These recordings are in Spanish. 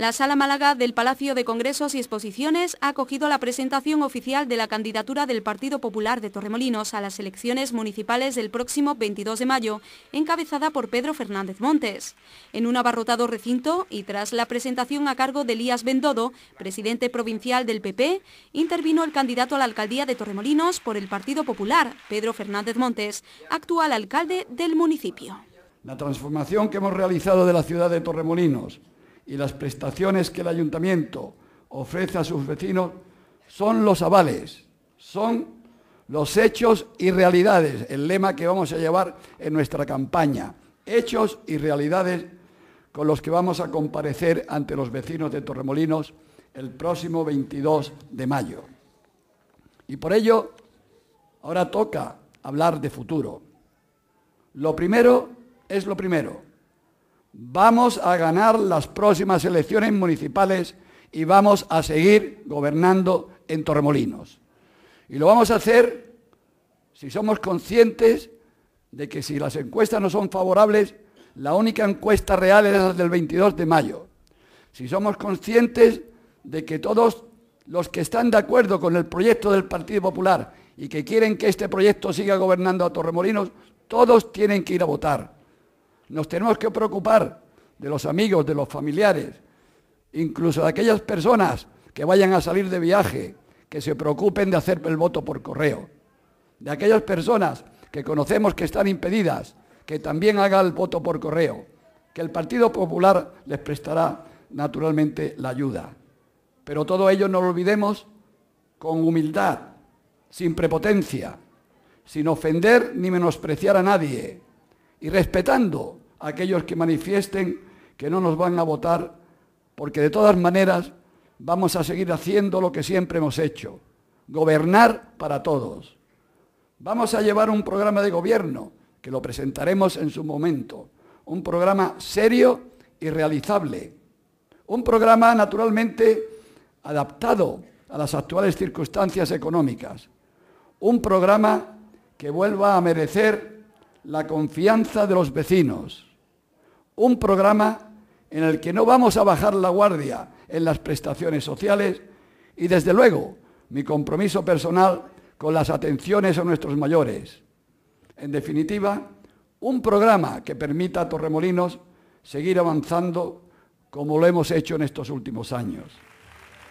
La Sala Málaga del Palacio de Congresos y Exposiciones ha acogido la presentación oficial de la candidatura del Partido Popular de Torremolinos a las elecciones municipales del próximo 22 de mayo, encabezada por Pedro Fernández Montes. En un abarrotado recinto y tras la presentación a cargo de Elías Bendodo, presidente provincial del PP, intervino el candidato a la alcaldía de Torremolinos por el Partido Popular, Pedro Fernández Montes, actual alcalde del municipio. La transformación que hemos realizado de la ciudad de Torremolinos y las prestaciones que el ayuntamiento ofrece a sus vecinos son los avales, son los hechos y realidades, el lema que vamos a llevar en nuestra campaña, hechos y realidades con los que vamos a comparecer ante los vecinos de Torremolinos el próximo 22 de mayo. Y por ello, ahora toca hablar de futuro. Lo primero es lo primero. Vamos a ganar las próximas elecciones municipales y vamos a seguir gobernando en Torremolinos. Y lo vamos a hacer si somos conscientes de que si las encuestas no son favorables, la única encuesta real es la del 22 de mayo. Si somos conscientes de que todos los que están de acuerdo con el proyecto del Partido Popular y que quieren que este proyecto siga gobernando a Torremolinos, todos tienen que ir a votar. Nos tenemos que preocupar de los amigos, de los familiares, incluso de aquellas personas que vayan a salir de viaje, que se preocupen de hacer el voto por correo, de aquellas personas que conocemos que están impedidas, que también hagan el voto por correo, que el Partido Popular les prestará naturalmente la ayuda. Pero todo ello no lo olvidemos con humildad, sin prepotencia, sin ofender ni menospreciar a nadie y respetando aquellos que manifiesten que no nos van a votar, porque de todas maneras vamos a seguir haciendo lo que siempre hemos hecho, gobernar para todos. Vamos a llevar un programa de gobierno, que lo presentaremos en su momento, un programa serio y realizable, un programa naturalmente adaptado a las actuales circunstancias económicas, un programa que vuelva a merecer la confianza de los vecinos, un programa en el que no vamos a bajar la guardia en las prestaciones sociales y desde luego mi compromiso personal con las atenciones a nuestros mayores. En definitiva, un programa que permita a Torremolinos seguir avanzando como lo hemos hecho en estos últimos años.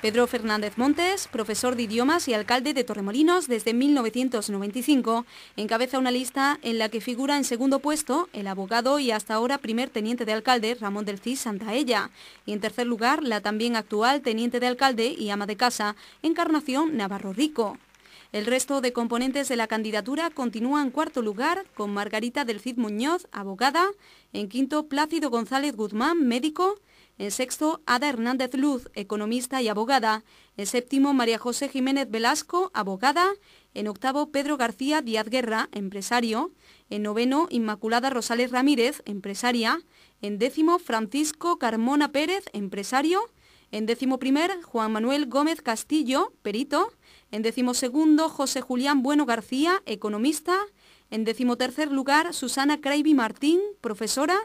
Pedro Fernández Montes, profesor de idiomas y alcalde de Torremolinos desde 1995, encabeza una lista en la que figura en segundo puesto el abogado y hasta ahora primer teniente de alcalde Ramón del Cid Santaella. Y en tercer lugar la también actual teniente de alcalde y ama de casa Encarnación Navarro Rico. El resto de componentes de la candidatura continúa en cuarto lugar con Margarita del Cid Muñoz, abogada, en quinto Plácido González Guzmán, médico, en sexto, Ada Hernández Luz, economista y abogada. En séptimo, María José Jiménez Velasco, abogada. En octavo, Pedro García Díaz Guerra, empresario. En noveno, Inmaculada Rosales Ramírez, empresaria. En décimo, Francisco Carmona Pérez, empresario. En décimo primer, Juan Manuel Gómez Castillo, perito. En décimo segundo, José Julián Bueno García, economista. En décimo tercer lugar, Susana Craiby Martín, profesora.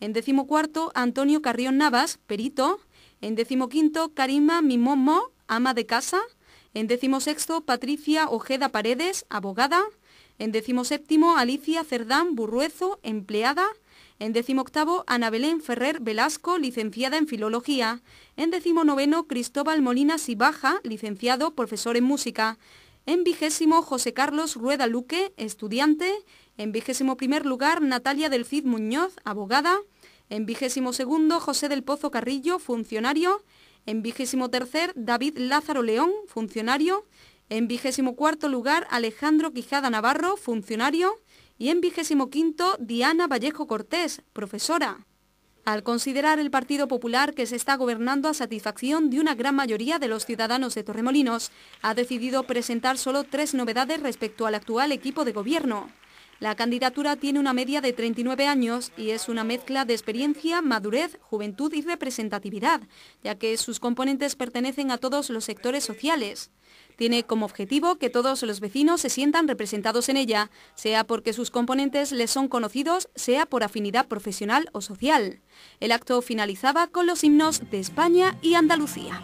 En decimocuarto, Antonio Carrión Navas, perito. En decimoquinto, Karima Mimomo, ama de casa. En decimosexto, Patricia Ojeda Paredes, abogada. En decimoséptimo, Alicia Cerdán Burruezo, empleada. En decimoctavo, Ana Belén Ferrer Velasco, licenciada en Filología. En decimonoveno, Cristóbal Molina Sibaja, licenciado, profesor en Música. En vigésimo, José Carlos Rueda Luque, estudiante. En vigésimo primer lugar, Natalia del Cid Muñoz, abogada. En vigésimo segundo, José del Pozo Carrillo, funcionario. En vigésimo tercer, David Lázaro León, funcionario. En vigésimo cuarto lugar, Alejandro Quijada Navarro, funcionario. Y en vigésimo quinto, Diana Vallejo Cortés, profesora. Al considerar el Partido Popular que se está gobernando a satisfacción de una gran mayoría de los ciudadanos de Torremolinos, ha decidido presentar solo tres novedades respecto al actual equipo de gobierno. La candidatura tiene una media de 39 años y es una mezcla de experiencia, madurez, juventud y representatividad, ya que sus componentes pertenecen a todos los sectores sociales. Tiene como objetivo que todos los vecinos se sientan representados en ella, sea porque sus componentes les son conocidos, sea por afinidad profesional o social. El acto finalizaba con los himnos de España y Andalucía.